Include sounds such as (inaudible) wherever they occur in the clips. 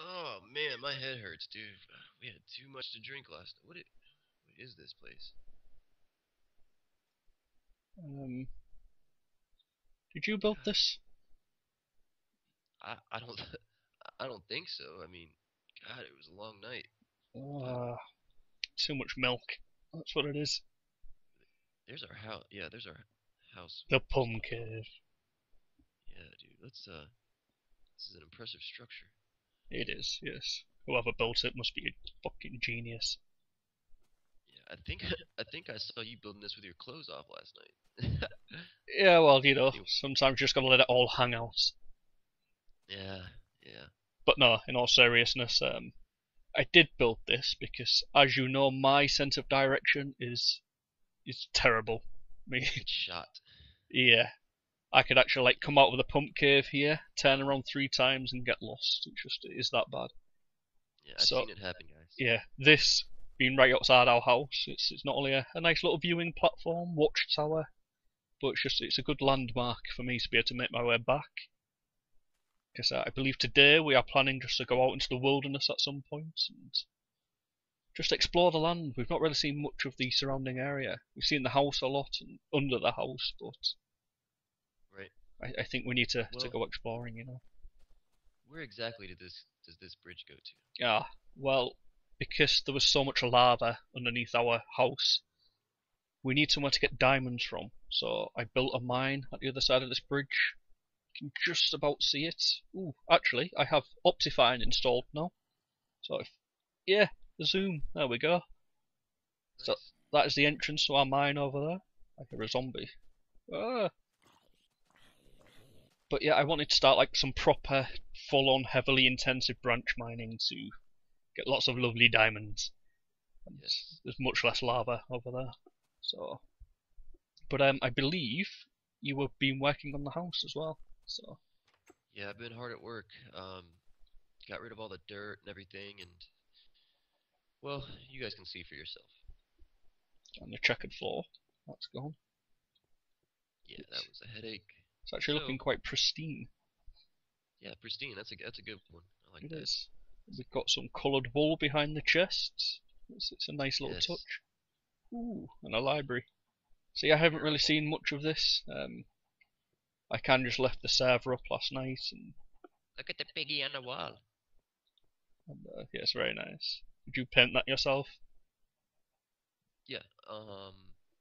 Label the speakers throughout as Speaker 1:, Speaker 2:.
Speaker 1: Oh man, my head hurts, dude. We had too much to drink last night. What, i- what is this place?
Speaker 2: Um, did you build this?
Speaker 1: I I don't (laughs) I don't think so. I mean, God, it was a long night.
Speaker 2: Uh, too much milk. That's what it is.
Speaker 1: There's our house. Yeah, there's our house.
Speaker 2: The Pum Cave.
Speaker 1: Yeah, dude. Let's uh. This is an impressive structure.
Speaker 2: It is, yes. Whoever built it must be a fucking genius.
Speaker 1: Yeah, I think (laughs) I think I saw you building this with your clothes off last night. (laughs)
Speaker 2: Yeah, well, you know, sometimes you just gotta let it all hang out.
Speaker 1: yeah, yeah.
Speaker 2: But no, in all seriousness, um, I did build this because, as you know, my sense of direction is is terrible. (laughs) Me,
Speaker 1: shot.
Speaker 2: yeah, I could actually like come out of the Pum Cave here, turn around three times, and get lost. It just it is that bad.
Speaker 1: Yeah, I've
Speaker 2: So-
Speaker 1: seen it happen, guys.
Speaker 2: Yeah, this being right outside our house, it's it's not only a, a nice little viewing platform, watchtower, but it's just it's a good landmark for me to be able to make my way back. Because I believe today we are planning just to go out into the wilderness at some point and just explore the land. We've not really seen much of the surrounding area. We've seen the house a lot and under the house, but. I, I think we need to, to go exploring. You know.
Speaker 1: Where exactly did this does this bridge go to?
Speaker 2: Yeah, well, because there was so much lava underneath our house, we need somewhere to get diamonds from. So I built a mine at the other side of this bridge. You can just about see it. Ooh, actually, I have Optifine installed now. So if, yeah, the zoom. There we go. So- That is the entrance to our mine over there. I hear a zombie. Ah. But yeah, I wanted to start like some proper, full-on, heavily intensive branch mining to get lots of lovely diamonds. And
Speaker 1: Yes.
Speaker 2: There's much less lava over there. So, but um, I believe you have been working on the house as well. So
Speaker 1: Yeah, I've been hard at work. Um, got rid of all the dirt and everything, and well, you guys can see for yourself.
Speaker 2: on the checkered floor, that's gone.
Speaker 1: Yeah, that was a headache.
Speaker 2: It's actually looking quite pristine.
Speaker 1: Yeah, pristine. That's a that's a good one. I like
Speaker 2: It
Speaker 1: that.
Speaker 2: is. We've got some coloured wool behind the chests. It's, it's a nice little
Speaker 1: Yes.
Speaker 2: touch. Ooh, and a library. See, I haven't really seen much of this. Um, I kind of just left the server up last night, and,
Speaker 1: Look at the piggy on the wall.
Speaker 2: and uh, yeah, it's very nice. Did you paint that yourself?
Speaker 1: Yeah. Um.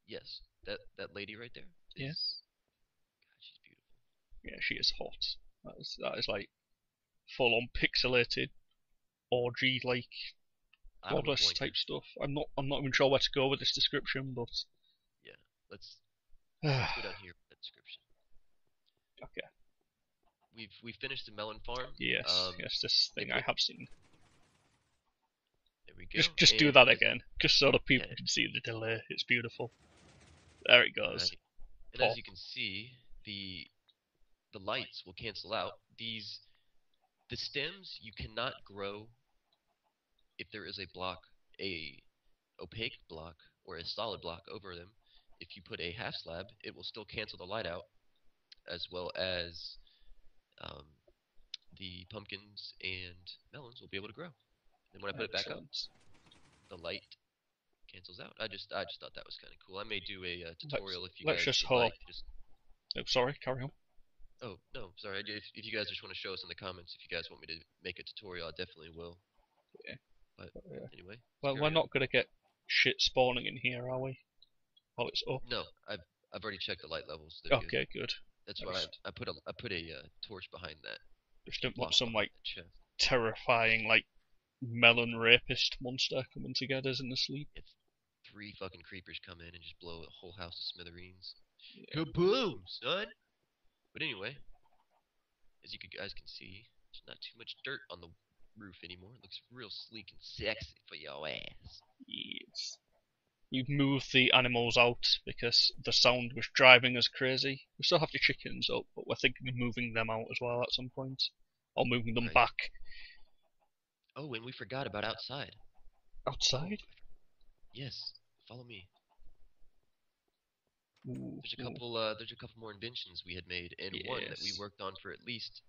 Speaker 1: Yes. That that lady right there.
Speaker 2: Yeah.
Speaker 1: is- God, she's beautiful.
Speaker 2: Yeah, she is hot. That is that is like full on pixelated orgy like goddess type stuff. I'm not I'm not even sure where to go with this description, but
Speaker 1: yeah,
Speaker 2: Let's (sighs)
Speaker 1: go down here with that description. Okay. We've we finished the melon farm.
Speaker 2: Yes,
Speaker 1: Um,
Speaker 2: yes, this thing I have seen.
Speaker 1: There we go.
Speaker 2: Just just do that again, just so the people
Speaker 1: Yeah.
Speaker 2: can see the delay. It's beautiful. There it goes.
Speaker 1: Right. And as you can see, the the lights will cancel out. These the stems you cannot grow if there is a block, a opaque block or a solid block over them. If you put a half slab, it will still cancel the light out, as well as um, the pumpkins and melons will be able to grow. And when I put it back up, the light cancels out. I just I just thought that was kind of cool. I may do a uh, tutorial if you
Speaker 2: let's
Speaker 1: guys
Speaker 2: just hope.
Speaker 1: like. Just
Speaker 2: Oh, sorry, carry on.
Speaker 1: Oh no, sorry. If, if you guys just want to show us in the comments, if you guys want me to make a tutorial, I definitely will. Yeah.
Speaker 2: But, yeah.
Speaker 1: Anyway.
Speaker 2: Well, we're
Speaker 1: on.
Speaker 2: not gonna get shit spawning in here, are we? While it's up.
Speaker 1: No, I've I've already checked the light levels. They're.
Speaker 2: Okay, good.
Speaker 1: That's
Speaker 2: that
Speaker 1: why I, I put a I put a uh, torch behind that.
Speaker 2: Just don't want some like terrifying like melon rapist monster coming to get us in the sleep.
Speaker 1: Three fucking creepers come in and just blow the whole house to smithereens.
Speaker 2: Yeah.
Speaker 1: Kaboom, son! But anyway, as you guys can see, there's not too much dirt on the roof anymore. It looks real sleek and sexy for your ass.
Speaker 2: Yes. We've moved the animals out because the sound was driving us crazy. We still have the chickens up, but we're thinking of moving them out as well at some point. Or moving them
Speaker 1: Right.
Speaker 2: back
Speaker 1: Oh, and we forgot about outside.
Speaker 2: outside.
Speaker 1: Yes, follow me. There's a couple. Uh, there's a couple more inventions we had made, and one that we worked on for at least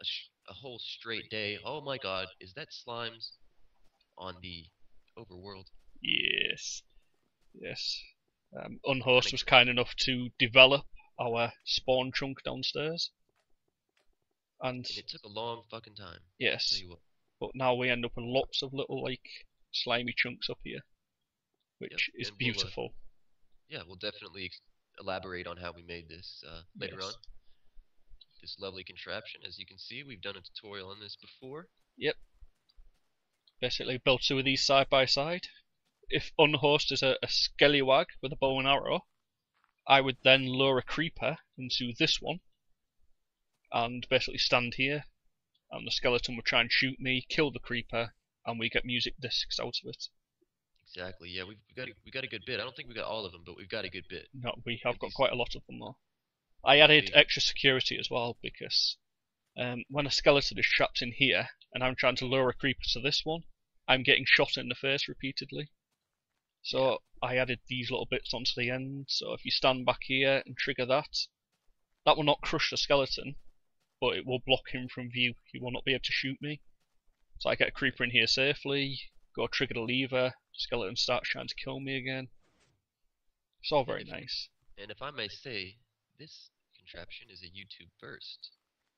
Speaker 1: a, sh- a whole straight day. Oh my god, is that slimes on the overworld?
Speaker 2: Yes. Yes. Um, was kind enough to develop our spawn chunk downstairs. And
Speaker 1: And it took a long fucking time.
Speaker 2: yes,
Speaker 1: Tell you what.
Speaker 2: but now we end up with lots of little like slimy chunks up here, which is
Speaker 1: and we'll, uh,
Speaker 2: beautiful.
Speaker 1: Yeah, we'll definitely elaborate on how we made this uh, later
Speaker 2: Yes.
Speaker 1: on. This lovely contraption, as you can see, we've done a tutorial on this before. Yep.
Speaker 2: Basically, built two of these side by side. If Unhost is a, a skellywag with a bow and arrow, I would then lure a creeper into this one, and basically stand here, and the skeleton would try and shoot me, kill the creeper, and we get music discs out of it.
Speaker 1: Exactly. Yeah, we've, we've got a, we got a good bit. I don't think we got all of them, but we've got a good bit.
Speaker 2: No, we have
Speaker 1: At
Speaker 2: got
Speaker 1: least-
Speaker 2: quite a lot of them though. I added extra security as well because um, when a skeleton is trapped in here and I'm trying to lure a creeper to this one, I'm getting shot in the face repeatedly. So I added these little bits onto the end. So if you stand back here and trigger that, that will not crush the skeleton, but it will block him from view. He will not be able to shoot me. So I get a creeper in here safely, go trigger the lever, skeleton starts trying to kill me again. It's all very nice.
Speaker 1: And if I may say, this contraption is a YouTube first,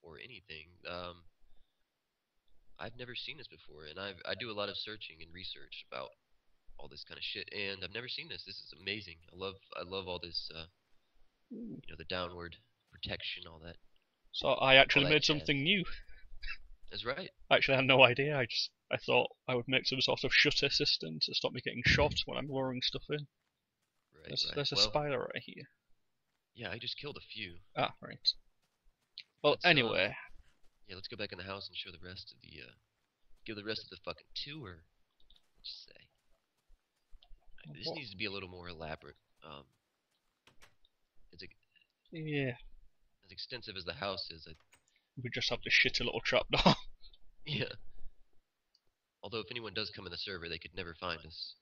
Speaker 1: or anything. Um, I've never seen this before, and I I do a lot of searching and research about all this kind of shit, and I've never seen this. This is amazing. I love I love all this, uh, you know, the downward protection, all that.
Speaker 2: So I actually made something new.
Speaker 1: That's right.
Speaker 2: Actually, I had no idea. I just I thought I would make some sort of shutter system to stop me getting shot when I'm luring stuff in.
Speaker 1: Right.
Speaker 2: There's,
Speaker 1: right.
Speaker 2: there's a
Speaker 1: well,
Speaker 2: spider right here.
Speaker 1: yeah, I just killed a few.
Speaker 2: Ah, right. Well,
Speaker 1: Let's, uh,
Speaker 2: anyway,
Speaker 1: Yeah, let's go back in the house and show the rest of the uh, give the rest of the fucking tour. You say? This
Speaker 2: What-
Speaker 1: needs to be a little more elaborate. Um, as, ex-
Speaker 2: yeah,
Speaker 1: as extensive as the house is, I,
Speaker 2: we just have to this shitty little trapdoor. (laughs)
Speaker 1: yeah. Although if anyone does come in the server, they could never find us.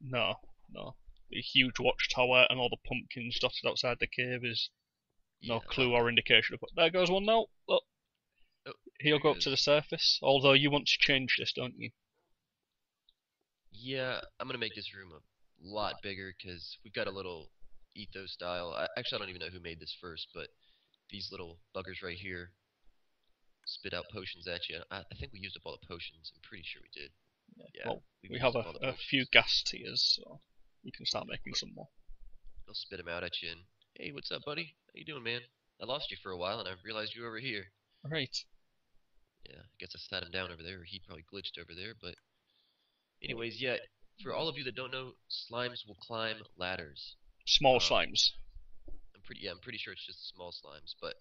Speaker 2: no, no. The huge watchtower and all the pumpkins dotted outside the cave is no
Speaker 1: Yeah,
Speaker 2: clue or indication of what. There goes one now. Look.
Speaker 1: Oh,
Speaker 2: He'll go up to the surface. Although you want to change this, don't you?
Speaker 1: Yeah, I'm gonna make this room a lot bigger because we've got a little Etho's style. I, actually, I don't even know who made this first, but these little buggers right here spit out potions at you. I, I think we used up all the potions. I'm pretty sure we did. Yeah,
Speaker 2: well,
Speaker 1: we've
Speaker 2: we
Speaker 1: used
Speaker 2: have a,
Speaker 1: all the
Speaker 2: a few ghast tears, so you can start making some more.
Speaker 1: They'll spit them out at you and, hey, what's up, buddy? How you doing, man? I lost you for a while and I realized you were over here.
Speaker 2: Right.
Speaker 1: Yeah, I guess I sat him down over there, or he probably glitched over there, but... Anyways, yeah, for all of you that don't know, slimes will climb ladders.
Speaker 2: Small
Speaker 1: Um,
Speaker 2: slimes.
Speaker 1: Pretty, yeah, I'm pretty sure it's just small slimes, but...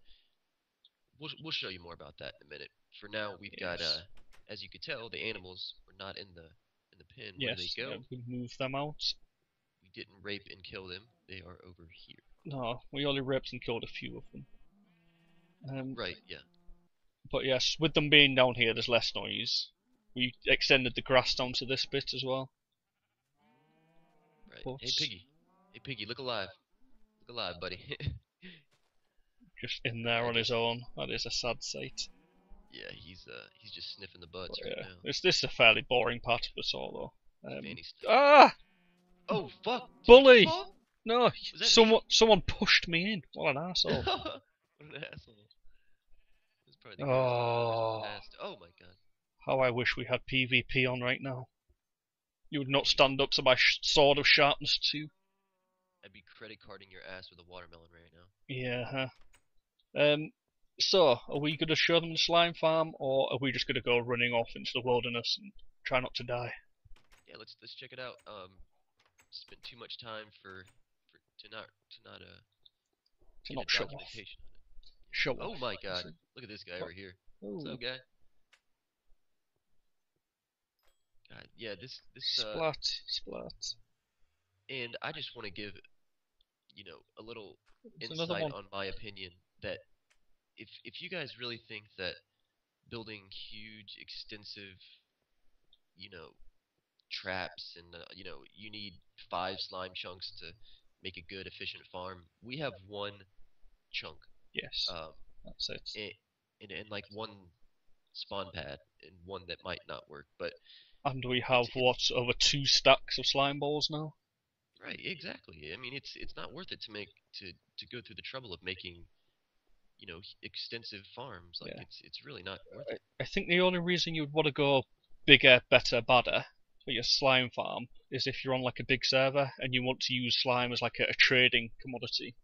Speaker 1: We'll, we'll show you more about that in a minute. For now, we've got, uh, as you could tell, the animals were not in the in the pen. Where
Speaker 2: Yes,
Speaker 1: do they go?
Speaker 2: yeah, we move them out.
Speaker 1: We didn't rape and kill them. They are over here.
Speaker 2: No, we only raped and killed a few of them. Um,
Speaker 1: Right, yeah.
Speaker 2: But yes, with them being down here, there's less noise. We extended the grass down to this bit as well.
Speaker 1: Right. Hey, Piggy. Hey, Piggy, look alive. Alive, buddy.
Speaker 2: Just in there on his own. That is a sad sight. (laughs)
Speaker 1: yeah, he's uh he's just sniffing the butts
Speaker 2: But
Speaker 1: right
Speaker 2: yeah,
Speaker 1: now.
Speaker 2: this this is a fairly boring part of it all though. Um, ah,
Speaker 1: Oh fuck!
Speaker 2: bully! No,
Speaker 1: that
Speaker 2: someone someone pushed me in. What an asshole! (laughs)
Speaker 1: what an asshole. This is probably the
Speaker 2: Oh.
Speaker 1: Oh my god.
Speaker 2: How I wish we had PvP on right now. You would not stand up to my sh- sword of sharpness two.
Speaker 1: I'd be credit carding your ass with a watermelon right now.
Speaker 2: Yeah. Huh. Um. So, are we going to show them the slime farm, or are we just going to go running off into the wilderness and try not to die?
Speaker 1: Yeah, let's let's check it out. Um, spent too much time for for to not to not uh
Speaker 2: To not
Speaker 1: a
Speaker 2: show off.
Speaker 1: documentation on it.
Speaker 2: Show
Speaker 1: Oh
Speaker 2: off.
Speaker 1: my god! Look at this guy
Speaker 2: What?
Speaker 1: over here. What's
Speaker 2: Ooh.
Speaker 1: up, guy? God, yeah, this this uh,
Speaker 2: Splat, splat.
Speaker 1: and I just want to give, you know, a little
Speaker 2: another
Speaker 1: insight on my opinion that if if you guys really think that building huge, extensive, you know, traps and uh, you know you need five slime chunks to make a good, efficient farm, we have one chunk,
Speaker 2: Yes,
Speaker 1: um,
Speaker 2: that's it.
Speaker 1: and, and and like one spawn pad and one that might not work. But
Speaker 2: And we have
Speaker 1: it's-
Speaker 2: what over two stacks of slime balls now.
Speaker 1: Right, exactly. I mean, it's it's not worth it to make to to go through the trouble of making, you know, extensive farms. Like
Speaker 2: Yeah.
Speaker 1: it's it's really not worth it.
Speaker 2: I think the only reason you'd want to go bigger, better, badder for your slime farm is if you're on like a big server and you want to use slime as like a, a trading commodity.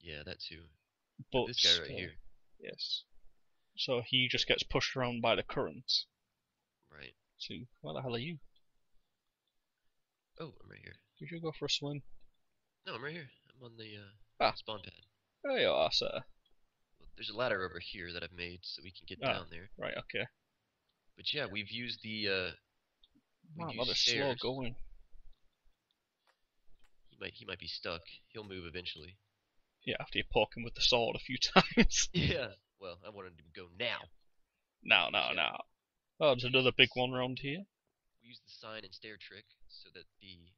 Speaker 1: Yeah, that too.
Speaker 2: But
Speaker 1: this guy right
Speaker 2: uh,
Speaker 1: here,
Speaker 2: yes. So he just gets pushed around by the currents.
Speaker 1: right?
Speaker 2: So where the hell are you?
Speaker 1: Oh, I'm right here.
Speaker 2: Did you go for a swim?
Speaker 1: No, I'm right here. I'm on the uh,
Speaker 2: Ah.
Speaker 1: spawn pad.
Speaker 2: There you are, sir.
Speaker 1: Well, There's a ladder over here that I've made so we can get
Speaker 2: Ah.
Speaker 1: down there.
Speaker 2: Right, okay.
Speaker 1: But yeah, we've used the uh,
Speaker 2: Wow, is slow going.
Speaker 1: he might he might be stuck. He'll move eventually.
Speaker 2: Yeah, after you poke him with the sword a few (laughs) times. (laughs)
Speaker 1: Yeah. Well, I wanted to go now.
Speaker 2: no, no,
Speaker 1: Yeah.
Speaker 2: no. Oh, there's another big one around here.
Speaker 1: We use the sign and stair trick so that the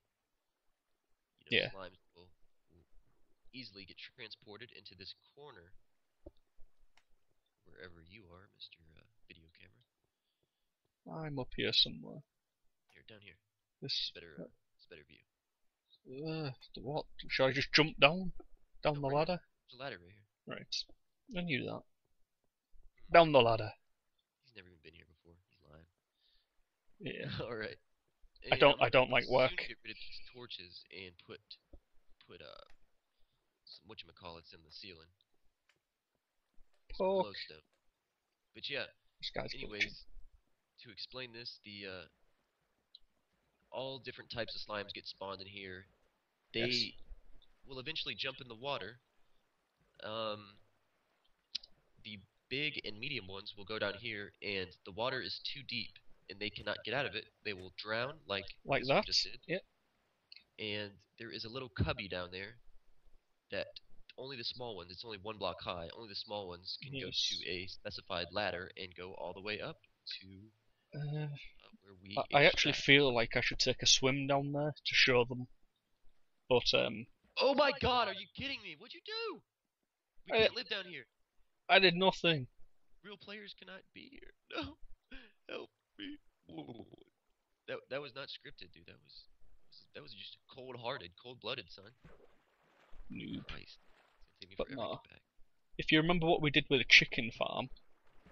Speaker 1: you know,
Speaker 2: Yeah.
Speaker 1: slimes will, will easily get transported into this corner wherever you are, Mr. Uh, video camera.
Speaker 2: I'm up here somewhere.
Speaker 1: Here, down here.
Speaker 2: This.
Speaker 1: Better. Uh, it's a better view.
Speaker 2: Uh, what? Should I just jump down? Down the
Speaker 1: Right.
Speaker 2: ladder?
Speaker 1: There's a ladder right here.
Speaker 2: Right. I knew that. Down the ladder.
Speaker 1: He's never even been here before. He's lying.
Speaker 2: Yeah. (laughs)
Speaker 1: All right.
Speaker 2: I don't- I don't like work.
Speaker 1: Get rid of these torches and put put uh some whatchamacallits in the ceiling. Glowstone. But yeah, anyways, to explain this, the uh all different types of slimes get spawned in here. They
Speaker 2: Yes.
Speaker 1: will eventually jump in the water. Um the big and medium ones will go down here and the water is too deep and they cannot get out of it. They will drown like
Speaker 2: Like that?
Speaker 1: just did.
Speaker 2: Yep.
Speaker 1: And there is a little cubby down there that only the small ones, it's only one block high, only the small ones can go to a specified ladder and go all the way up to
Speaker 2: Uh,
Speaker 1: uh, where we
Speaker 2: I, I actually feel like I should take a swim down there to show them. But um,
Speaker 1: Oh my god, are you kidding me? What'd you do? We
Speaker 2: I-
Speaker 1: can't live down here.
Speaker 2: I did nothing.
Speaker 1: Real players cannot be here. (laughs) No. Help me. That that was not scripted, dude. That was that was just a cold-hearted, cold-blooded, son.
Speaker 2: Noob.
Speaker 1: Christ. It's gonna take me
Speaker 2: But no.
Speaker 1: back.
Speaker 2: If you remember what we did with the chicken farm,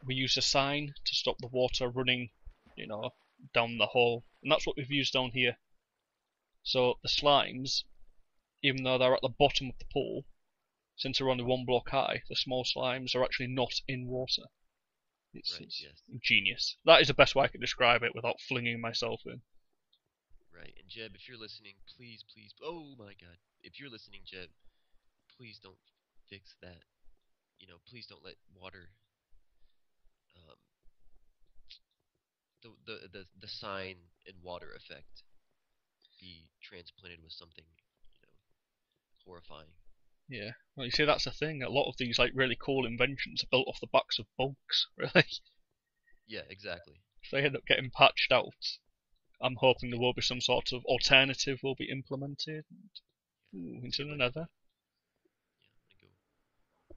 Speaker 2: we used a sign to stop the water running, you know, down the hole, and that's what we've used down here. So the slimes, even though they're at the bottom of the pool, since they're only one block high, the small slimes are actually not in water. It's,
Speaker 1: Right,
Speaker 2: it's
Speaker 1: yes.
Speaker 2: genius. That is the best way I can describe it without flinging myself in.
Speaker 1: Right. And Jeb, if you're listening, please, please oh my god. If you're listening, Jeb, please don't fix that. You know, please don't let water um the the the, the sign and water effect be transplanted with something, you know, horrifying.
Speaker 2: Yeah. Well, you see, that's the thing. A lot of these like really cool inventions are built off the backs of bugs. (laughs) Really,
Speaker 1: Yeah, exactly.
Speaker 2: if they end up getting patched out, I'm hoping there will be some sort of alternative will be implemented. Ooh, into the nether.
Speaker 1: Yeah, I'm gonna go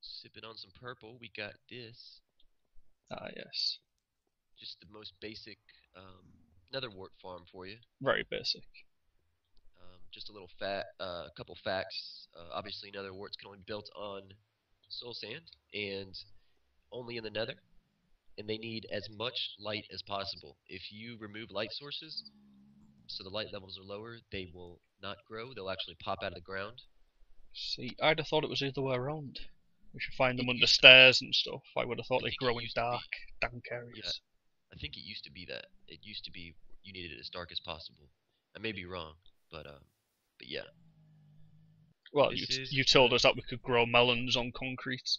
Speaker 1: sipping on some purple. We got this.
Speaker 2: Ah, yes.
Speaker 1: Just the most basic um, nether wart farm for you.
Speaker 2: Very basic.
Speaker 1: Just a little fat, a couple facts. Uh, obviously, nether warts can only be built on soul sand and only in the nether, and they need as much light as possible. If you remove light sources, so the light levels are lower, they will not grow. They'll actually pop out of the ground.
Speaker 2: See, I'd have thought it was the other way around. We should find them under stairs and stuff. I would have thought they
Speaker 1: think it
Speaker 2: grow in
Speaker 1: used to be.
Speaker 2: dark, dank areas.
Speaker 1: I think it used to be that. It used to be you needed it as dark as possible. I may be wrong, but um, but yeah.
Speaker 2: Well, you,
Speaker 1: is-
Speaker 2: you told us that we could grow melons on concrete. (laughs)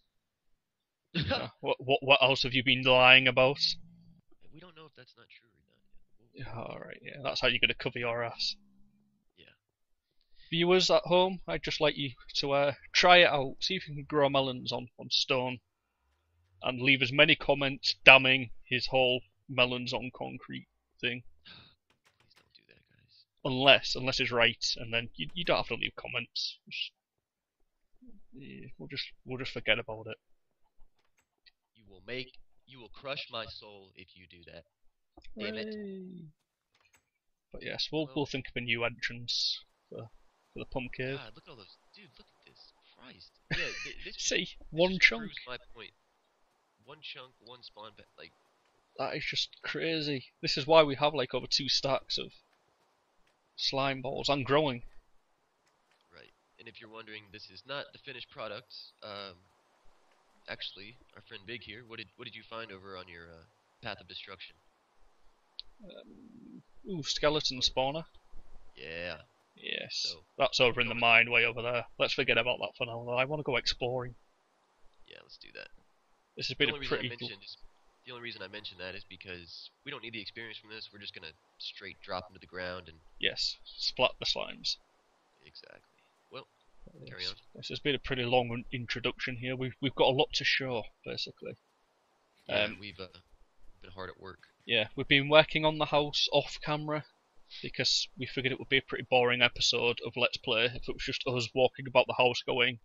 Speaker 2: Yeah. what, what what else have you been lying about?
Speaker 1: we don't know if that's not true or not. yet.
Speaker 2: Yeah, Alright, yeah, that's how you're going to cover your ass.
Speaker 1: Yeah.
Speaker 2: Viewers at home, I'd just like you to uh, try it out, see if you can grow melons on, on stone, and leave as many comments damning his whole melons on concrete thing.
Speaker 1: Please don't do that, guys.
Speaker 2: Unless, unless it's right, and then you, you don't have to leave comments. Just, yeah, we'll just we'll just forget about it.
Speaker 1: You will make you will crush my soul if you do that. Damn it.
Speaker 2: But yes, we'll
Speaker 1: Well-
Speaker 2: think of a new entrance for for the Pum Cave.
Speaker 1: God, look at all those dude, look at this. Christ. Yeah, th- this (laughs)
Speaker 2: See, one chunk.
Speaker 1: my point. One chunk, one spawn ba- like
Speaker 2: That is just crazy. This is why we have like over two stacks of slime balls I'm growing.
Speaker 1: right. And if you're wondering, this is not the finished product. Um actually, our friend Big here, what did what did you find over on your uh, path of destruction?
Speaker 2: Um, ooh, skeleton spawner.
Speaker 1: Yeah.
Speaker 2: Yes,
Speaker 1: So,
Speaker 2: that's over in the mine way over there. Let's forget about that for now. though. I want to go exploring.
Speaker 1: Yeah, let's do that.
Speaker 2: This has been a pretty.
Speaker 1: is the only reason I mentioned that is because we don't need the experience from this. We're just gonna straight drop into the ground and
Speaker 2: Yes, splat the slimes.
Speaker 1: exactly. Well, Carry on.
Speaker 2: This has been a pretty long introduction here. We've we've got a lot to show, basically.
Speaker 1: yeah,
Speaker 2: Um,
Speaker 1: we've uh, been hard at work.
Speaker 2: Yeah, we've been working on the house off camera because we figured it would be a pretty boring episode of Let's Play if it was just us walking about the house going,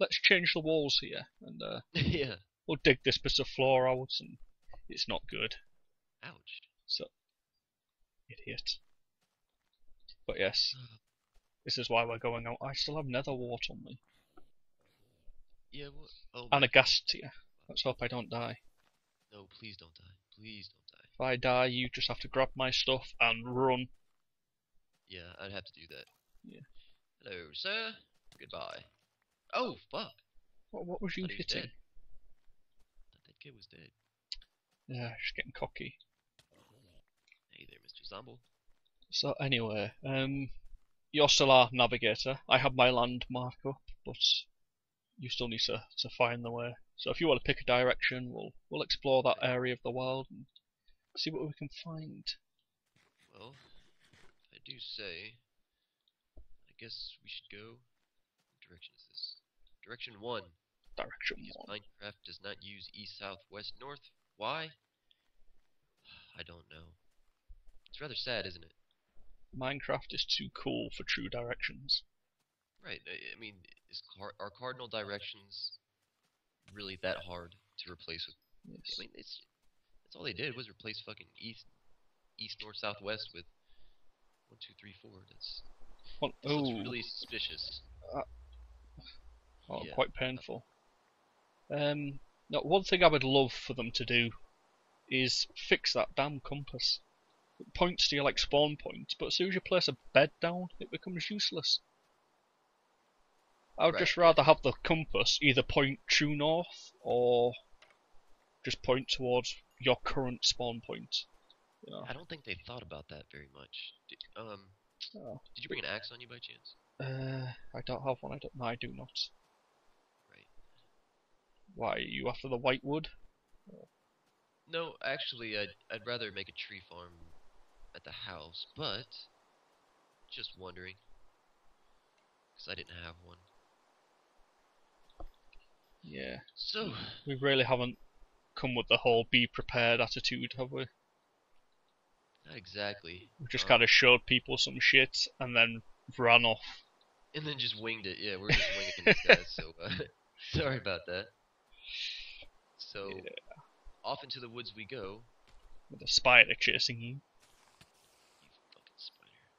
Speaker 2: let's change the walls here and uh, (laughs)
Speaker 1: yeah.
Speaker 2: we'll dig this bit of floor out and it's not good.
Speaker 1: Ouch.
Speaker 2: So, idiot. But yes, uh. this is why we're going out. I still have nether wart on me
Speaker 1: Yeah. Well. Oh.
Speaker 2: and a ghast tear. Let's hope I don't die.
Speaker 1: no, please don't die. Please don't die.
Speaker 2: If I die, you just have to grab my stuff and run.
Speaker 1: Yeah, I'd have to do that.
Speaker 2: Yeah.
Speaker 1: Hello, sir. Goodbye. Oh fuck!
Speaker 2: What, what was you
Speaker 1: Thought he was
Speaker 2: hitting?
Speaker 1: dead. That kid was dead.
Speaker 2: Yeah, just getting cocky.
Speaker 1: Hey there, Mr. Zomble.
Speaker 2: So anyway, um, you're still our navigator. I have my landmark up, but you still need to, to find the way. So if you want to pick a direction, we'll we'll explore that area of the world and see what we can find.
Speaker 1: Well, I do say, I guess we should go. What direction is this? Direction one.
Speaker 2: Direction
Speaker 1: Because
Speaker 2: one.
Speaker 1: Minecraft does not use east, south, west, north. Why? I don't know. It's rather sad, isn't it?
Speaker 2: Minecraft is too cool for true directions.
Speaker 1: Right. I, I mean, is car- are cardinal directions really that hard to replace with?
Speaker 2: Yes.
Speaker 1: I mean, it's that's all they did was replace fucking east, east, north, south, west with one, two, three, four. That's
Speaker 2: Well, ooh,
Speaker 1: really suspicious.
Speaker 2: oh,
Speaker 1: yeah.
Speaker 2: quite painful. Um, now, one thing I would love for them to do is fix that damn compass. It points to your like spawn point, but as soon as you place a bed down, it becomes useless. I would
Speaker 1: Right,
Speaker 2: just rather have the compass either point true north or just point towards your current spawn point. You know.
Speaker 1: I don't think they thought about that very much. Did, um,
Speaker 2: Oh.
Speaker 1: did you bring an axe on you by chance?
Speaker 2: Uh, I don't have one. I don't. No, I do not. Why are you after the white wood?
Speaker 1: No, actually, I'd I'd rather make a tree farm at the house, but just wondering, because I didn't have one.
Speaker 2: Yeah.
Speaker 1: So,
Speaker 2: We really haven't come with the whole be prepared attitude, have we?
Speaker 1: not exactly.
Speaker 2: We just
Speaker 1: Um,
Speaker 2: kind of showed people some shit and then ran off.
Speaker 1: And then just winged it. Yeah, we're just winging these guys. So, uh, (laughs) sorry about that. So,
Speaker 2: Yeah.
Speaker 1: off into the woods we go.
Speaker 2: With a spider chasing you.
Speaker 1: You fucking spider.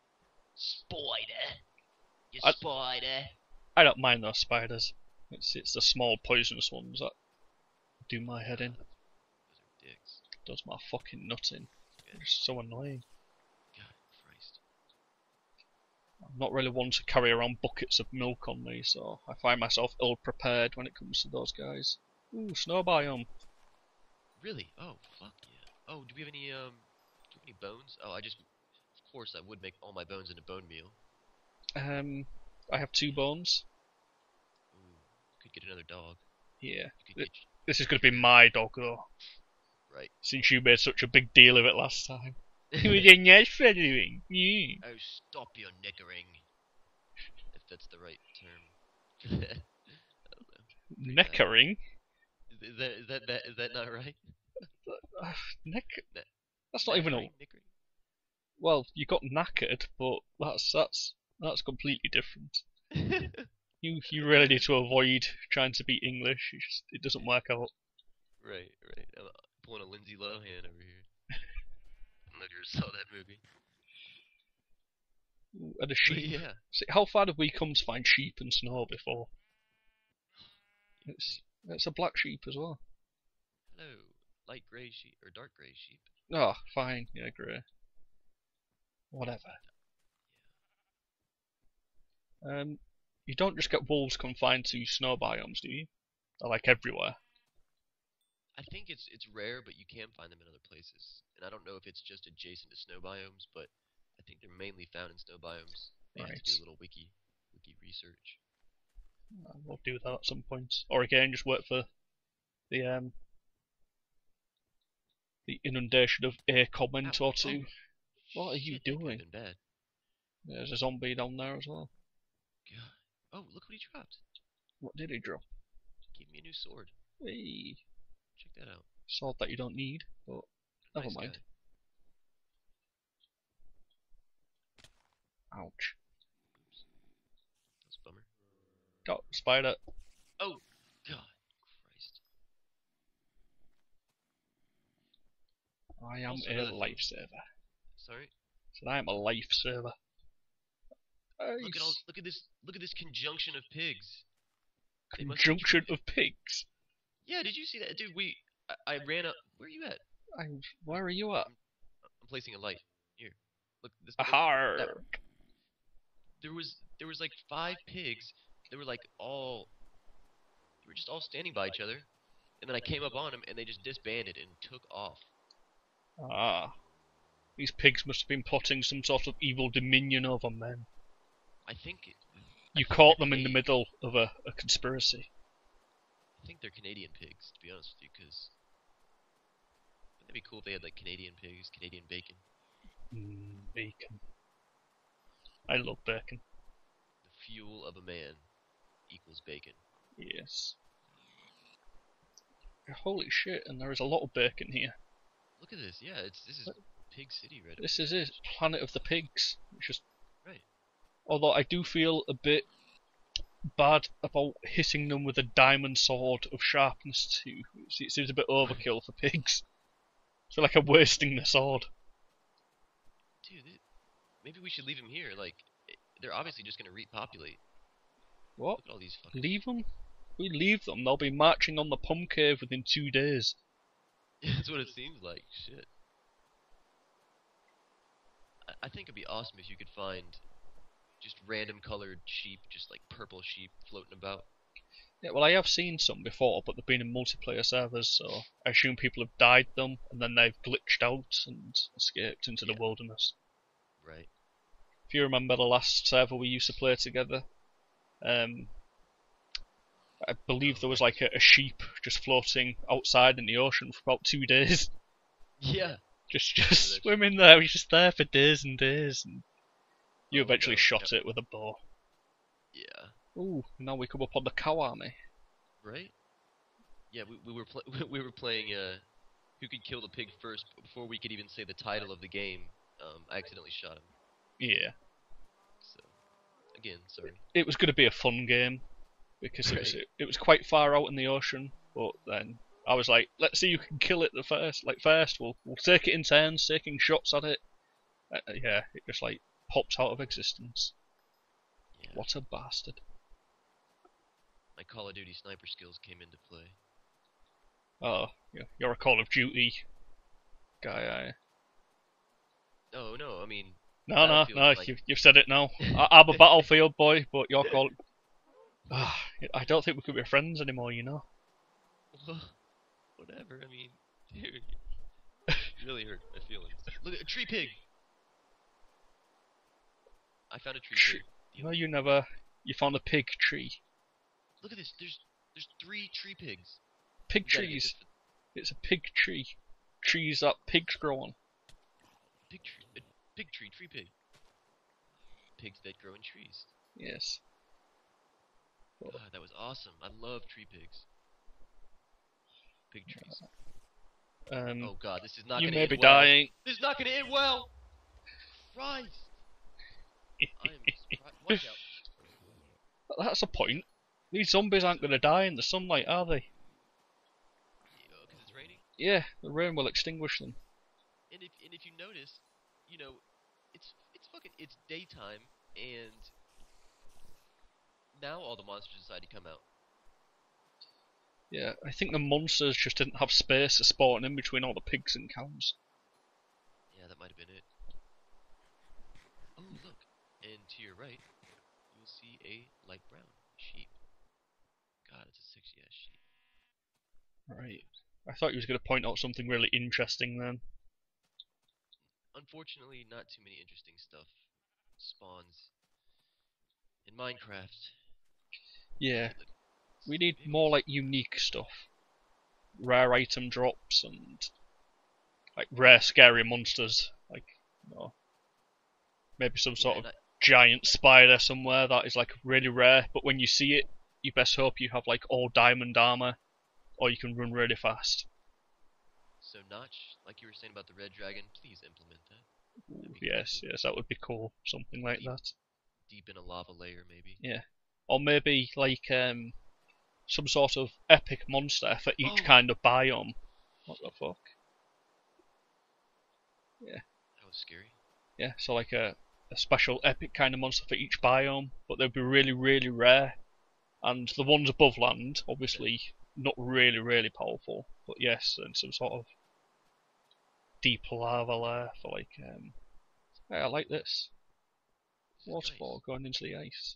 Speaker 1: Spider. You
Speaker 2: I-
Speaker 1: spider.
Speaker 2: I don't mind those spiders. It's it's the small poisonous ones that do my head in.
Speaker 1: Dicks.
Speaker 2: Does my fucking nut in.
Speaker 1: Good.
Speaker 2: They're so annoying.
Speaker 1: God Christ.
Speaker 2: I'm not really one to carry around buckets of milk on me, so I find myself ill prepared when it comes to those guys. Ooh, snow biome.
Speaker 1: Really? Oh, fuck yeah. Oh, do we have any, um, do we have any bones? Oh, I just, of course I would make all my bones into bone meal.
Speaker 2: Um, I have two bones.
Speaker 1: Ooh, could get another dog.
Speaker 2: Yeah. This is going to be my dog, though,
Speaker 1: right.
Speaker 2: since you made such a big deal of it last time. It was a nice feathering. Yeah.
Speaker 1: oh, stop your nickering. If that's the right term. (laughs)
Speaker 2: Neckering?
Speaker 1: Is, that, is that, that, is that not right? (sighs) Ne-
Speaker 2: That's not even a. Well, you got knackered, but that's that's that's completely different. (laughs) You you really need to avoid trying to be English. It just it doesn't work out.
Speaker 1: Right, right. I'm pulling a Lindsay Lohan over here. I never saw that movie.
Speaker 2: Ooh, And a
Speaker 1: But
Speaker 2: sheep.
Speaker 1: yeah.
Speaker 2: See, how far have we come to find sheep and snow before? It's it's a black sheep as well.
Speaker 1: Hello. Light grey sheep or dark grey sheep.
Speaker 2: Oh, fine, yeah, grey. Whatever. Um, you don't just get wolves confined to snow biomes, do you? They're like everywhere.
Speaker 1: I think it's it's rare, but you can find them in other places. And I don't know if it's just adjacent to snow biomes, but I think they're mainly found in snow biomes. Maybe to do a little wiki wiki research.
Speaker 2: We'll do that at some point. Or again, just wait for the um the inundation of a comment
Speaker 1: Ow.
Speaker 2: or two.
Speaker 1: Oh,
Speaker 2: What are you
Speaker 1: shit, that could've
Speaker 2: doing? There's a zombie down there as well.
Speaker 1: God. Oh, look what he dropped.
Speaker 2: What did he drop?
Speaker 1: Gave me a new sword.
Speaker 2: Hey,
Speaker 1: Check that out.
Speaker 2: sword that you don't need, but never
Speaker 1: Nice
Speaker 2: mind.
Speaker 1: guy.
Speaker 2: Ouch.
Speaker 1: Oops. That's a bummer.
Speaker 2: Got spider.
Speaker 1: Oh, God. Christ.
Speaker 2: I am
Speaker 1: Also
Speaker 2: a lifesaver.
Speaker 1: Sorry.
Speaker 2: So I am a lifesaver.
Speaker 1: Look at all.
Speaker 2: Nice.
Speaker 1: Look at this. Look at this conjunction of pigs. They must be
Speaker 2: Conjunction of pigs.
Speaker 1: Yeah, did you see that, dude? We. I, I ran up. Where are you at?
Speaker 2: I'm, where are you at?
Speaker 1: I'm placing a light. Here. Look. This. look, that- there was there was like five pigs. They were like all. They were just all standing by each other, and then I came up on them, and they just disbanded and took off.
Speaker 2: Ah. These pigs must have been plotting some sort of evil dominion over men.
Speaker 1: I think. It,
Speaker 2: You
Speaker 1: think
Speaker 2: caught them in the middle of a, a conspiracy.
Speaker 1: I think they're Canadian pigs, to be honest with you, because. Wouldn't that be cool if they had like Canadian pigs, Canadian bacon?
Speaker 2: Mm, bacon. I love bacon.
Speaker 1: The fuel of a man equals bacon.
Speaker 2: Yes. Holy shit, and there is a lot of bacon here.
Speaker 1: Look at this. Yeah, it's this is Pig City right
Speaker 2: This is it, Planet of the Pigs. It's just.
Speaker 1: Right.
Speaker 2: Although I do feel a bit bad about hitting them with a diamond sword of sharpness too. It it seems a bit overkill for pigs. I feel like I'm wasting the sword.
Speaker 1: Dude, maybe we should leave them here. Like, they're obviously just gonna repopulate.
Speaker 2: What?
Speaker 1: All these fucking.
Speaker 2: Leave them? We leave them, they'll be marching on the Pum Cave within two days. (laughs)
Speaker 1: That's what it seems like. Shit. I, I think it'd be awesome if you could find just random colored sheep, just like purple sheep floating about.
Speaker 2: Yeah, well, I have seen some before, but they've been in multiplayer servers, so I assume people have died them and then they've glitched out and escaped into the wilderness.
Speaker 1: Right.
Speaker 2: If you remember the last server we used to play together, um, I believe there was like a, a sheep just floating outside in the ocean for about two days. (laughs)
Speaker 1: Yeah.
Speaker 2: Just just
Speaker 1: shit.
Speaker 2: swimming there, it was just there for days and days. And you
Speaker 1: Oh,
Speaker 2: eventually shot it with a bow.
Speaker 1: Yeah.
Speaker 2: Ooh, now we come up on the cow army.
Speaker 1: Right. Yeah, we we were pl- (laughs) we were playing uh, who could kill the pig first before we could even say the title of the game. Um, I accidentally shot him.
Speaker 2: Yeah.
Speaker 1: Again, sorry.
Speaker 2: it was going to be a fun game because it was
Speaker 1: Right.
Speaker 2: it was quite far out in the ocean. But then I was like, let's see who can kill it the first. Like first, we'll we'll take it in turns, taking shots at it. Uh, uh, yeah, it just like popped out of existence.
Speaker 1: Yeah.
Speaker 2: What a bastard!
Speaker 1: My Call of Duty sniper skills came into play.
Speaker 2: Oh, yeah, you're a Call of Duty guy. I...
Speaker 1: No, no, I mean,
Speaker 2: No, no, no.
Speaker 1: like-
Speaker 2: You've you've said it now. (laughs) I, I'm a Battlefield boy, but you're Call. Ah, I don't think we could be friends anymore. You know. (laughs)
Speaker 1: whatever. I mean, dude, (laughs) you really hurt my feelings. Look at a tree pig. I found a tree pig. Deal.
Speaker 2: No, you never. You found a pig tree.
Speaker 1: Look at this. There's there's three tree pigs.
Speaker 2: Pig
Speaker 1: You
Speaker 2: trees. It's a pig tree. Trees that pigs grow on.
Speaker 1: Pig tree. Pig tree. Tree pig. Pigs that grow in trees.
Speaker 2: Yes. Well-
Speaker 1: God, that was awesome. I love tree pigs. Pig trees.
Speaker 2: Um,
Speaker 1: Oh god, this is not gonna end well.
Speaker 2: You may be dying.
Speaker 1: This is not gonna end well. Christ. (laughs) Watch out.
Speaker 2: That's a point. These zombies aren't going to die in the sunlight, are they?
Speaker 1: raining.
Speaker 2: Yeah, the rain will extinguish them.
Speaker 1: And if and if you notice, you know, it's daytime and now all the monsters decide to come out.
Speaker 2: Yeah, I think the monsters just didn't have space to spawn in between all the pigs and cows.
Speaker 1: Yeah, that might have been it. Oh look, and to your right, you'll see a light brown sheep. God, it's a sexy ass sheep.
Speaker 2: Right. I thought you was going to point out something really interesting then.
Speaker 1: Unfortunately, not too many interesting stuff spawns in Minecraft.
Speaker 2: Yeah, we need more like unique stuff. Rare item drops and like rare scary monsters. Like, you know, maybe some sort
Speaker 1: and
Speaker 2: of
Speaker 1: I-
Speaker 2: giant spider somewhere that is like really rare, but when you see it, you best hope you have like all diamond armor or you can run really fast.
Speaker 1: So Notch, like you were saying about the red dragon, please implement that.
Speaker 2: Yes,
Speaker 1: cool.
Speaker 2: yes, that would be cool. Something like
Speaker 1: Deep.
Speaker 2: that.
Speaker 1: Deep in a lava layer, maybe.
Speaker 2: Yeah, or maybe like um some sort of epic monster for each
Speaker 1: Oh.
Speaker 2: kind of biome. What the fuck? Yeah.
Speaker 1: That was scary.
Speaker 2: Yeah, so like a, a special epic kind of monster for each biome, but they'd be really, really rare. And the ones above land, obviously, not really, really powerful, but yes, and some sort of deep lava layer for like, um, yeah, I like this. Waterfall
Speaker 1: nice.
Speaker 2: going into the ice.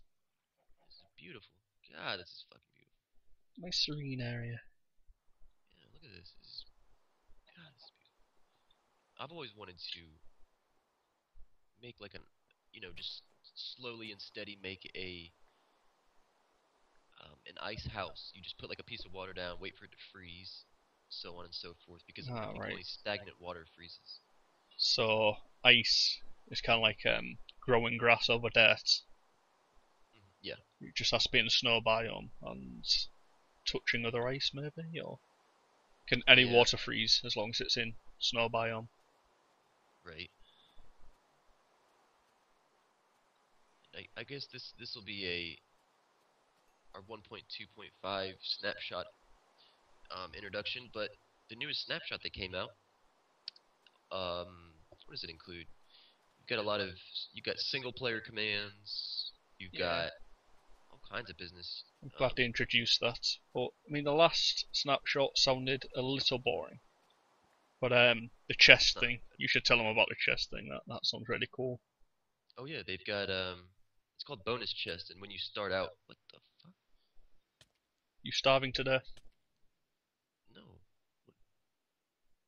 Speaker 1: This is beautiful. God, this is fucking beautiful.
Speaker 2: Nice serene area.
Speaker 1: Yeah, look at this. This is God, this is beautiful. I've always wanted to make like an, you know, just slowly and steady make a um, an ice house. You just put like a piece of water down, wait for it to freeze, so on and so forth. Because
Speaker 2: Ah, right.
Speaker 1: stagnant water freezes.
Speaker 2: So ice is kind of like um, growing grass over dirt.
Speaker 1: Mhm, Yeah,
Speaker 2: It just has to be in a snow biome and touching other ice, maybe, or can any
Speaker 1: Yeah.
Speaker 2: water freeze as long as it's in snow biome?
Speaker 1: right. I, I guess this this will be a our 1.2.5 snapshot um, introduction, but the newest snapshot that came out, um, what does it include? You've got a lot of you've got single player commands. You've
Speaker 2: Yeah.
Speaker 1: got all kinds of business.
Speaker 2: I'm glad
Speaker 1: Um,
Speaker 2: they introduced that. But I mean, the last snapshot sounded a little boring. But um, the chest thing, you should tell them about the chest thing. That that sounds really cool.
Speaker 1: Oh yeah, they've got um, it's called bonus chest, and when you start out, what the fuck?
Speaker 2: You starving to death?
Speaker 1: No.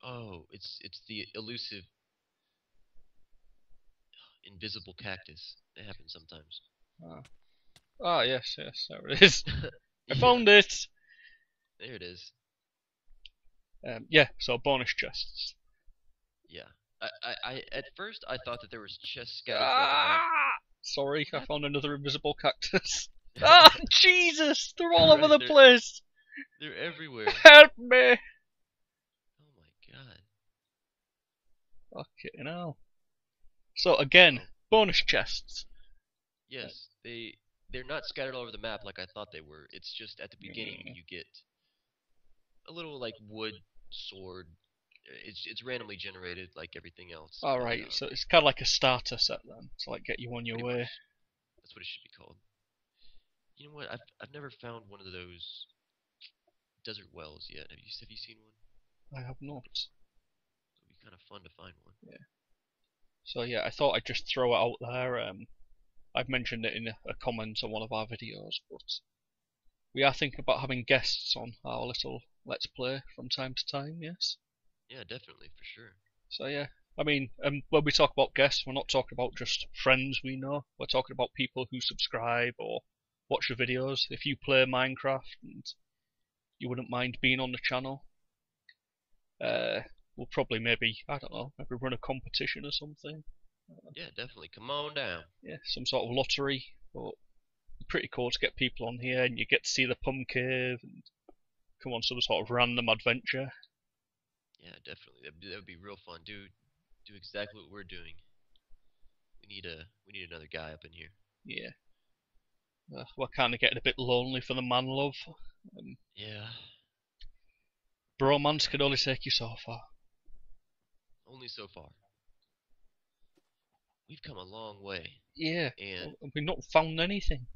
Speaker 1: Oh, it's it's the elusive invisible cactus. It happens sometimes.
Speaker 2: Ah, ah yes, yes, there it is. (laughs) I found it.
Speaker 1: There it is.
Speaker 2: Um, yeah, so bonus chests.
Speaker 1: Yeah. I, I, I at first I thought that there was chests scattered.
Speaker 2: Ah! Sorry, I found another invisible cactus. (laughs) ah, Jesus! They're all over the
Speaker 1: They're-
Speaker 2: place.
Speaker 1: They're everywhere.
Speaker 2: Help me!
Speaker 1: Oh my god.
Speaker 2: Okay, now. So again, bonus chests.
Speaker 1: Yes, they they're not scattered all over the map like I thought they were. It's just at the beginning
Speaker 2: Mm.
Speaker 1: you get a little like wood sword. It's it's randomly generated like everything else.
Speaker 2: All right,
Speaker 1: um,
Speaker 2: so it's kind of like a starter set then, to like get you on your way.
Speaker 1: much. That's what it should be called. You know what? I've I've never found one of those desert wells yet. Have you have you seen one?
Speaker 2: I have not.
Speaker 1: It would be kind of fun to find one. Yeah.
Speaker 2: So yeah, I thought I'd just throw it out there. Um, I've mentioned it in a, a comment on one of our videos, but we are thinking about having guests on our little let's play from time to time. Yes.
Speaker 1: Yeah, definitely for sure.
Speaker 2: So yeah, I mean, um, when we talk about guests, we're not talking about just friends we know. We're talking about people who subscribe or watch the videos. If you play Minecraft and you wouldn't mind being on the channel, uh, we'll probably maybe I don't know, maybe run a competition or something.
Speaker 1: Yeah, definitely. Come on down.
Speaker 2: Yeah, some sort of lottery. But pretty cool to get people on here and you get to see the Pum Cave and come on some sort of random adventure.
Speaker 1: Yeah, definitely. That that would be real fun. Do do exactly what we're doing. We need a we need another guy up in here.
Speaker 2: Yeah. Uh, we're kind of getting a bit lonely for the man love. Um,
Speaker 1: Yeah.
Speaker 2: bromance can only take you so far.
Speaker 1: Only so far. We've come a long way,
Speaker 2: Yeah,
Speaker 1: and
Speaker 2: we've not found anything.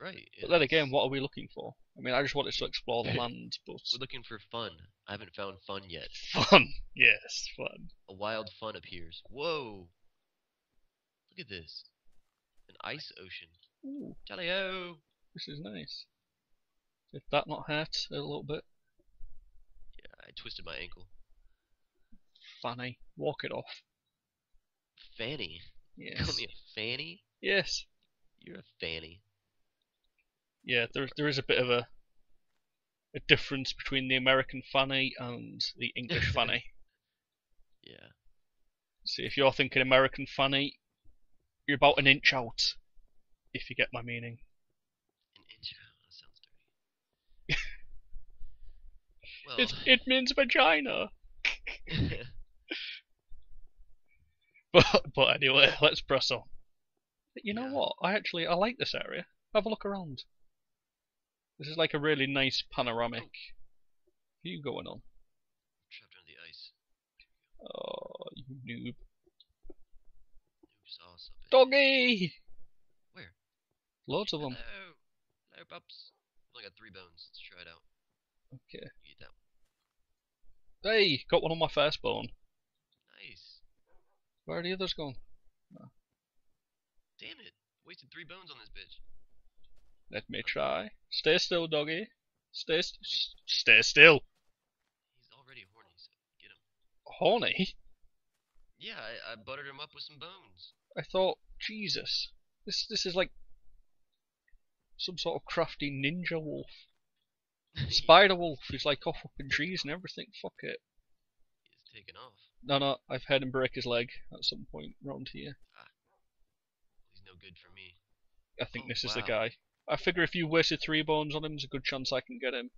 Speaker 1: right.
Speaker 2: But then again, what are we looking for? I mean, I just wanted to explore the (laughs) land, but
Speaker 1: We're looking for fun. I haven't found fun yet.
Speaker 2: fun. (laughs) Yes, fun.
Speaker 1: A wild fun appears. Whoa! Look at this. An ice ocean.
Speaker 2: Ooh,
Speaker 1: Jolly-o!
Speaker 2: this is nice. Did that not hurt a little bit?
Speaker 1: Yeah, I twisted my ankle.
Speaker 2: Fanny, walk it off.
Speaker 1: Fanny. You Call
Speaker 2: Yes.
Speaker 1: me a fanny?
Speaker 2: Yes.
Speaker 1: You're a fanny.
Speaker 2: Yeah, there there is a bit of a a difference between the American fanny and the English (laughs) fanny.
Speaker 1: Yeah.
Speaker 2: See, if you're thinking American fanny, you're about an inch out. If you get my meaning.
Speaker 1: An inch. Oh, that sounds dirty. (laughs)
Speaker 2: It
Speaker 1: well,
Speaker 2: it means vagina. (laughs) But but anyway, (laughs) let's press on. But you know
Speaker 1: Yeah.
Speaker 2: what? I actually I like this area. Have a look around. This is like a really nice panoramic view going on.
Speaker 1: trapped under the ice.
Speaker 2: Oh, you noob.
Speaker 1: Noob sauce up
Speaker 2: Doggy!
Speaker 1: Where?
Speaker 2: Loads of them.
Speaker 1: Hello. Hello, pups. I've only got three bones. Let's try it out.
Speaker 2: Okay.
Speaker 1: You eat that one.
Speaker 2: Hey, got one on my first bone. Where are the others gone?
Speaker 1: Damn it. Wasted three bones on this bitch.
Speaker 2: Let me try. Stay still, doggy. Stay st- s- stay still.
Speaker 1: He's already horny, so get him.
Speaker 2: Horny?
Speaker 1: Yeah, I, I buttered him up with some bones.
Speaker 2: I thought, Jesus, this this is like some sort of crafty ninja wolf. (laughs) Spider wolf who's like off up in trees and everything. Fuck it.
Speaker 1: Taken off.
Speaker 2: No, no, I've heard him break his leg at some point round here. Ah.
Speaker 1: He's no good for me.
Speaker 2: I think
Speaker 1: Oh,
Speaker 2: this is the guy. I figure if you wasted three bones on him, there's a good chance I can get him.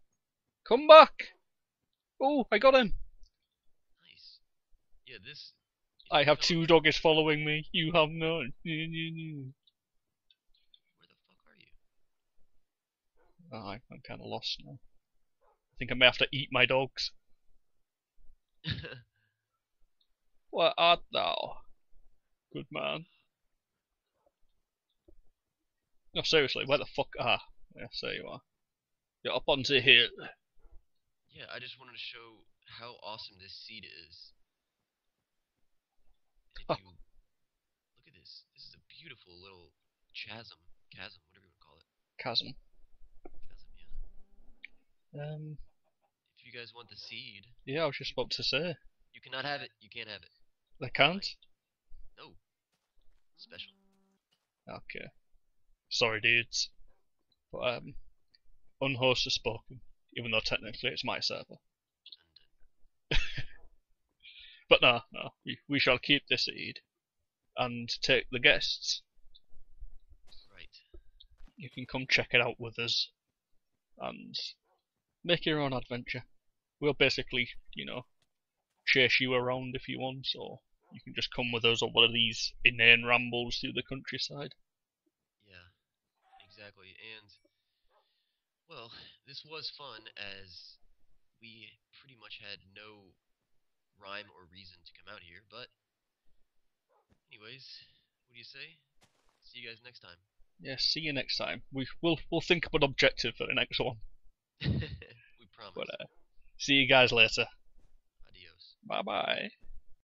Speaker 2: Come back! Oh, I got him!
Speaker 1: Nice. Yeah, this.
Speaker 2: I have two doggies following me. You have none.
Speaker 1: Where the fuck are you?
Speaker 2: Oh, I'm kind of lost now. I think I may have to eat my dogs. Where art thou? Good man. No, seriously, where the fuck? Ah, yes, there you are. You're up onto the hill.
Speaker 1: yeah, I just wanted to show how awesome this seed is.
Speaker 2: Oh.
Speaker 1: you look at this, this is a beautiful little chasm, chasm, whatever you want to call it.
Speaker 2: Chasm.
Speaker 1: Chasm, yeah.
Speaker 2: Um,
Speaker 1: you guys want the seed,
Speaker 2: yeah, I was just about to say.
Speaker 1: you cannot have it. You can't have it.
Speaker 2: They can't?
Speaker 1: No. Special.
Speaker 2: Okay. Sorry, dudes. But, um, unhost has spoken, even though technically it's my server. (laughs) But no, no, we, we shall keep the seed and take the guests.
Speaker 1: right.
Speaker 2: You can come check it out with us and make your own adventure. We'll basically, you know, chase you around if you want, or you can just come with us on one of these inane rambles through the countryside.
Speaker 1: Yeah, exactly. And, well, this was fun as we pretty much had no rhyme or reason to come out here, but, anyways, what do you say? See you guys next time.
Speaker 2: Yeah, see you next time. We we'll we'll think of an objective for the next one. (laughs)
Speaker 1: we promise.
Speaker 2: But uh, see you guys later.
Speaker 1: Adios.
Speaker 2: Bye bye.